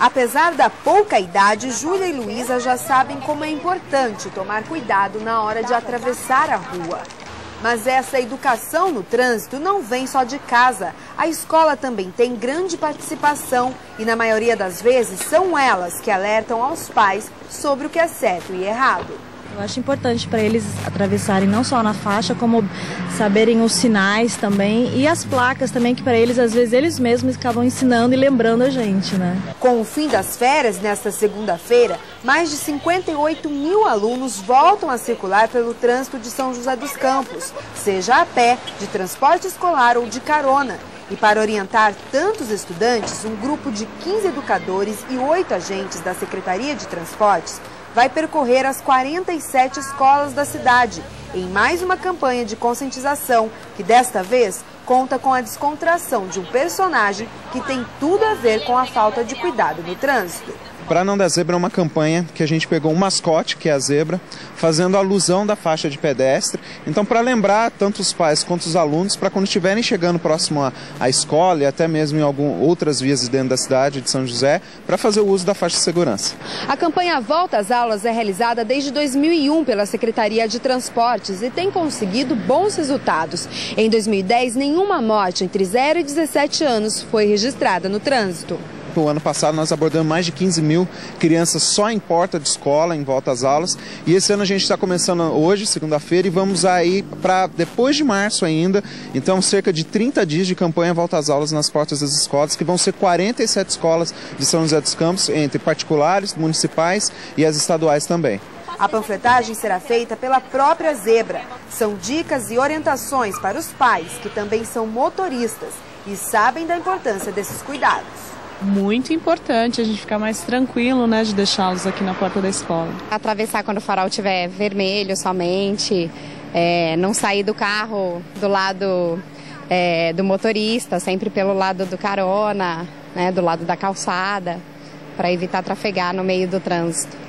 Apesar da pouca idade, Júlia e Luísa já sabem como é importante tomar cuidado na hora de atravessar a rua. Mas essa educação no trânsito não vem só de casa. A escola também tem grande participação e, na maioria das vezes, são elas que alertam aos pais sobre o que é certo e errado. Eu acho importante para eles atravessarem não só na faixa, como saberem os sinais também e as placas também, que para eles, às vezes, eles mesmos acabam ensinando e lembrando a gente, né? Com o fim das férias, nesta segunda-feira, mais de 58 mil alunos voltam a circular pelo trânsito de São José dos Campos, seja a pé, de transporte escolar ou de carona. E para orientar tantos estudantes, um grupo de 15 educadores e 8 agentes da Secretaria de Transportes vai percorrer as 47 escolas da cidade em mais uma campanha de conscientização que desta vez conta com a descontração de um personagem que tem tudo a ver com a falta de cuidado no trânsito. Para Não Dar Zebra é uma campanha que a gente pegou um mascote, que é a zebra, fazendo alusão da faixa de pedestre. Então, para lembrar tanto os pais quanto os alunos, para quando estiverem chegando próximo à, escola e até mesmo em algumas outras vias dentro da cidade de São José, para fazer o uso da faixa de segurança. A campanha Volta às Aulas é realizada desde 2001 pela Secretaria de Transportes e tem conseguido bons resultados. Em 2010, nenhuma morte entre 0 e 17 anos foi registrada no trânsito. O ano passado nós abordamos mais de 15 mil crianças só em porta de escola, em volta às aulas. E esse ano a gente está começando hoje, segunda-feira, e vamos aí para depois de março ainda. Então, cerca de 30 dias de campanha volta às aulas nas portas das escolas, que vão ser 47 escolas de São José dos Campos, entre particulares, municipais e as estaduais também. A panfletagem será feita pela própria Zebra. São dicas e orientações para os pais, que também são motoristas e sabem da importância desses cuidados muito importante a gente ficar mais tranquilo, né, de deixá-los aqui na porta da escola. Atravessar quando o farol estiver vermelho somente, é, não sair do carro do lado é, do motorista, sempre pelo lado do carona, né, do lado da calçada, para evitar trafegar no meio do trânsito.